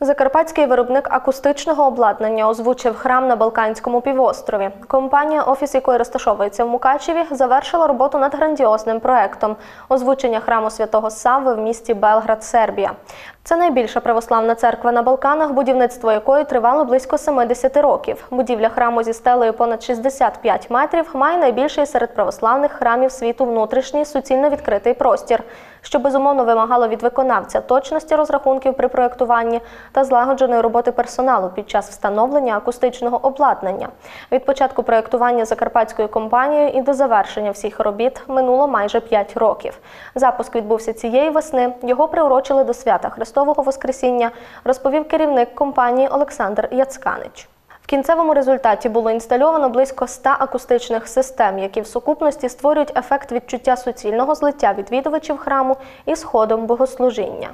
Закарпатський виробник акустичного обладнання озвучив храм на Балканському півострові. Компанія, офіс якої розташовується в Мукачеві, завершила роботу над грандіозним проектом озвучення храму святого Савви в місті Белград, Сербія. Це найбільша православна церква на Балканах, будівництво якої тривало близько 70 років. Будівля храму зі стелею понад 65 метрів має найбільший серед православних храмів світу внутрішній суцільно відкритий простір, що безумовно вимагало від виконавця точності розрахунків при проєктуванні та злагодженої роботи персоналу під час встановлення акустичного обладнання. Від початку проєктування закарпатською компанією і до завершення всіх робіт минуло майже 5 років. Запуск відбувся цієї весни. Його приурочили до свята Христового Воскресіння, розповів керівник компанії Олександр Яцканич. В кінцевому результаті було інстальовано близько 100 акустичних систем, які в сукупності створюють ефект відчуття суцільного злиття відвідувачів храму із ходом богослужіння.